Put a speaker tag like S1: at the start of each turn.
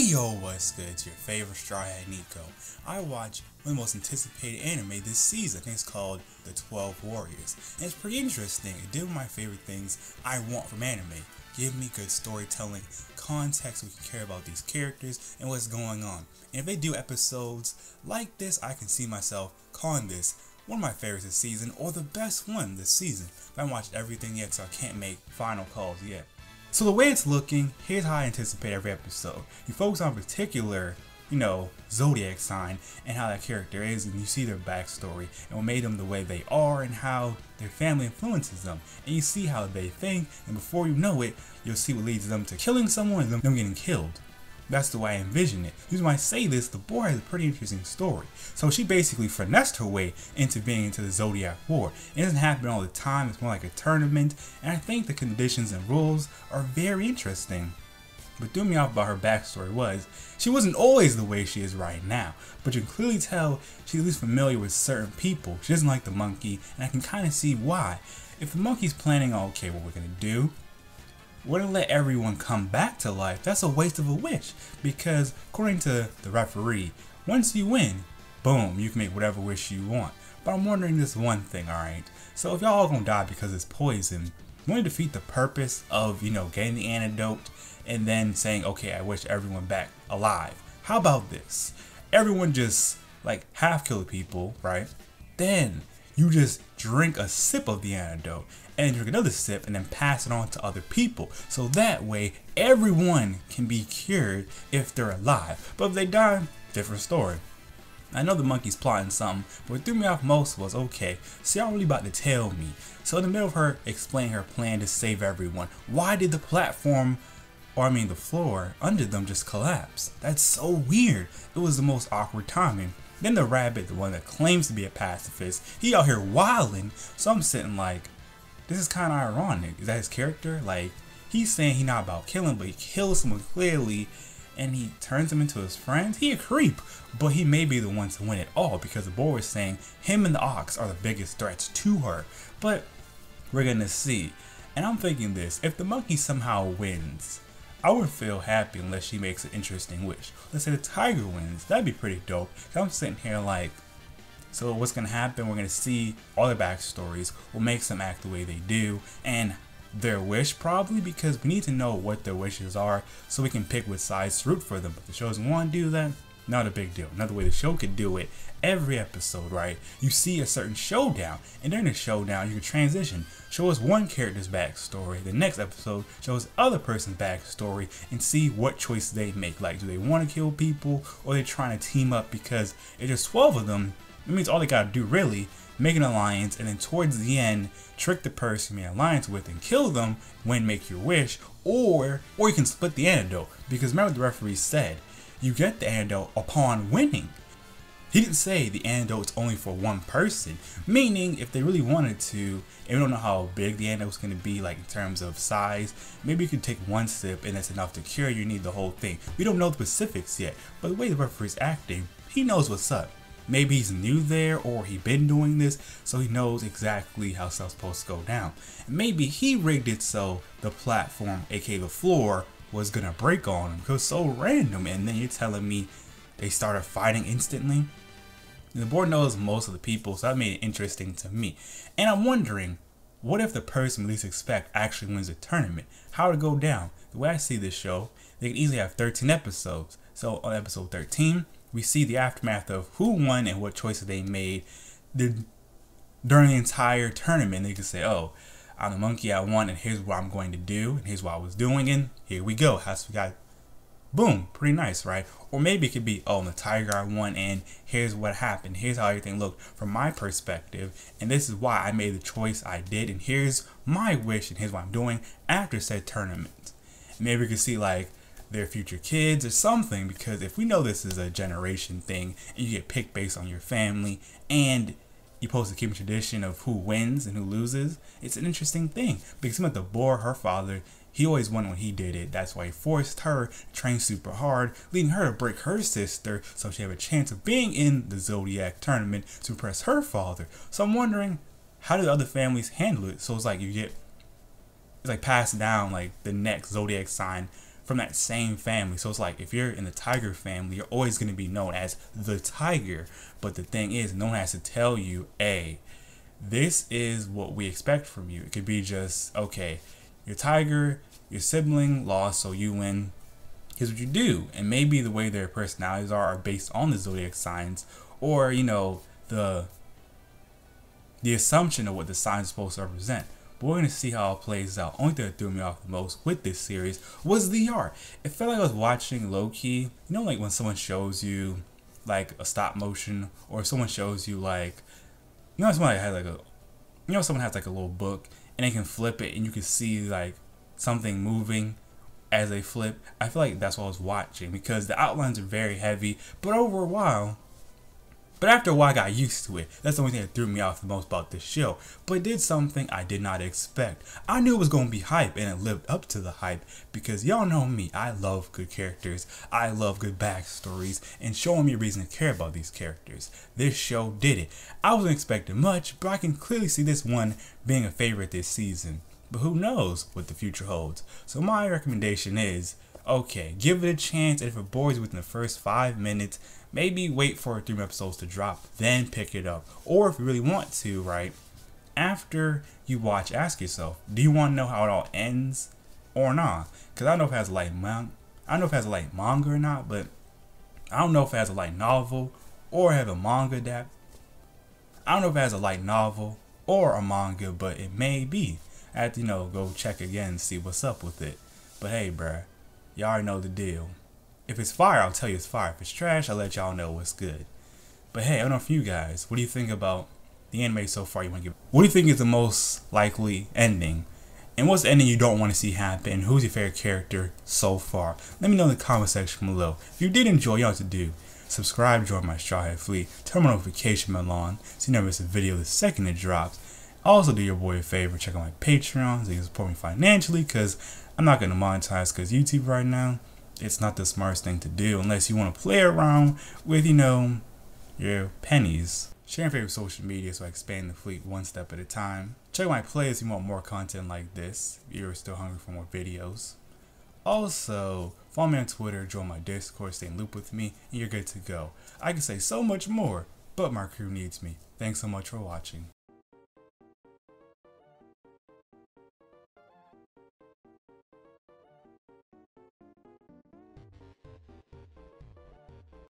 S1: Hey yo, what's good? It's your favorite Straw Hat Nico. I watch one of the most anticipated anime this season. It's called The 12 Warriors. And it's pretty interesting. It did one of my favorite things I want from anime. Give me good storytelling, context we can care about these characters and what's going on. And if they do episodes like this, I can see myself calling this one of my favorites this season or the best one this season. But I haven't watched everything yet, so I can't make final calls yet. So the way it's looking, here's how I anticipate every episode. You focus on a particular, you know, zodiac sign and how that character is, and you see their backstory and what made them the way they are and how their family influences them. And you see how they think, and before you know it, you'll see what leads them to killing someone and them getting killed. That's the way I envision it. The reason why I say this, the boar has a pretty interesting story. So she basically finessed her way into being into the Zodiac War. It doesn't happen all the time, it's more like a tournament, and I think the conditions and rules are very interesting. What threw me off about her backstory was, she wasn't always the way she is right now, but you can clearly tell she's at least familiar with certain people. She doesn't like the monkey, and I can kind of see why. If the monkey's planning, okay, what we're gonna do, wouldn't let everyone come back to life, that's a waste of a wish. Because according to the referee, once you win, boom, you can make whatever wish you want. But I'm wondering this one thing, alright? So if y'all all gonna die because it's poison, to defeat the purpose of, you know, getting the antidote and then saying, okay, I wish everyone back alive. How about this? Everyone just like half kill people, right? Then you just drink a sip of the antidote and drink another sip and then pass it on to other people. So that way everyone can be cured if they're alive. But if they die, different story. I know the monkey's plotting something, but what threw me off most was, okay, so y'all really about to tell me. So in the middle of her explaining her plan to save everyone, why did the platform, or I mean the floor, under them just collapse? That's so weird. It was the most awkward timing. Then the rabbit, the one that claims to be a pacifist, he out here wilding. So I'm sitting like, this is kind of ironic. Is that his character? Like, he's saying he's not about killing, but he kills someone clearly, and he turns him into his friend. He a creep, but he may be the one to win it all because the boar is saying him and the ox are the biggest threats to her. But we're gonna see. And I'm thinking this: if the monkey somehow wins, I wouldn't feel happy unless she makes an interesting wish. Let's say the tiger wins. That'd be pretty dope. I'm sitting here like, so what's gonna happen? We're gonna see all their backstories. What makes them act the way they do, and their wish probably because we need to know what their wishes are so we can pick which sides to root for them. But the show doesn't want to do that. Not a big deal. Another way the show could do it every episode, right? You see a certain showdown, and during the showdown, you can transition. Show us one character's backstory. The next episode shows other person's backstory and see what choices they make. Like, do they want to kill people or they're they trying to team up because if there's 12 of them, it means all they gotta do really make an alliance and then towards the end trick the person you made an alliance with and kill them when make your wish or or you can split the antidote because remember the referee said you get the antidote upon winning he didn't say the antidote's only for one person, meaning if they really wanted to, and we don't know how big the antidote's going to be, like in terms of size, maybe you could take one sip and that's enough to cure you need the whole thing. We don't know the specifics yet, but the way the referee's acting, he knows what's up. Maybe he's new there or he been doing this, so he knows exactly how stuff's supposed to go down. And maybe he rigged it so the platform, aka the floor, was gonna break on him because so random. And then you're telling me they started fighting instantly. The boar knows most of the people, so that made it interesting to me. And I'm wondering, what if the person we least expect actually wins the tournament? How would it go down? The way I see this show, they can easily have 13 episodes. So on episode 13, we see the aftermath of who won and what choices they made during the entire tournament. They can say, oh, I'm the monkey I want, and here's what I'm going to do, and here's what I was doing, and here we go. How's we got boom, pretty nice, right? Or maybe it could be, oh, I'm the tiger I want, and here's what happened. Here's how everything looked from my perspective, and this is why I made the choice I did, and here's my wish, and here's what I'm doing after said tournament. Maybe we could see like their future kids or something because if we know this is a generation thing and you get picked based on your family and to keep a tradition of who wins and who loses, it's an interesting thing because he went to bore her father. He always won when he did it. That's why he forced her to train super hard, leading her to break her sister so she have a chance of being in the Zodiac tournament to impress her father. So I'm wondering, how do the other families handle it? So it's like you get, it's like passed down like the next Zodiac sign from that same family. So it's like if you're in the Tiger family, you're always going to be known as the Tiger. But the thing is, no one has to tell you, a, this is what we expect from you. It could be just, okay, your Tiger, your sibling lost, so you win. Here's what you do. And maybe the way their personalities are are based on the zodiac signs, or you know the the assumption of what the sign is supposed to represent. But we're gonna see how it plays out. Only thing that threw me off the most with this series was the art. It felt like I was watching Loki. You know, like when someone shows you like a stop motion, or someone shows you like, you know, someone had like a, you know, someone has like a little book and they can flip it and you can see like something moving as they flip. I feel like that's what I was watching because the outlines are very heavy, but over a while but after a while, I got used to it. That's the only thing that threw me off the most about this show. But it did something I did not expect. I knew it was going to be hype, and it lived up to the hype because y'all know me. I love good characters. I love good backstories and showing me a reason to care about these characters. This show did it. I wasn't expecting much, but I can clearly see this one being a favorite this season. But who knows what the future holds. So my recommendation is okay, give it a chance, and if it bores within the first five minutes, maybe wait for three episodes to drop, then pick it up. Or if you really want to, right, after you watch, ask yourself, do you want to know how it all ends or not? Because I don't know if it has a light manga, I don't know if it has a light manga or not, but I don't know if it has a light novel or have a manga adapt. I don't know if it has a light novel or a manga, but it may be. I have to, you know, go check again and see what's up with it. But hey, bruh, y'all already know the deal. If it's fire, I'll tell you it's fire. If it's trash, I'll let y'all know what's good. But hey, I don't know for you guys. What do you think about the anime so far? You want to give? What do you think is the most likely ending? And what's the ending you don't want to see happen? Who's your favorite character so far? Let me know in the comment section below. If you did enjoy, you know what to do. Subscribe, join my Strawhat Fleet, turn my notification bell on so you never miss a video the second it drops. Also, do your boy a favor, check out my Patreon so you can support me financially because I'm not going to monetize because YouTube right now it's not the smartest thing to do unless you want to play around with, you know, your pennies. Share your favorite social media so I expand the fleet one step at a time. Check my playlist if you want more content like this. If you're still hungry for more videos. Also, follow me on Twitter, join my Discord, stay in loop with me, and you're good to go. I can say so much more, but my crew needs me. Thanks so much for watching.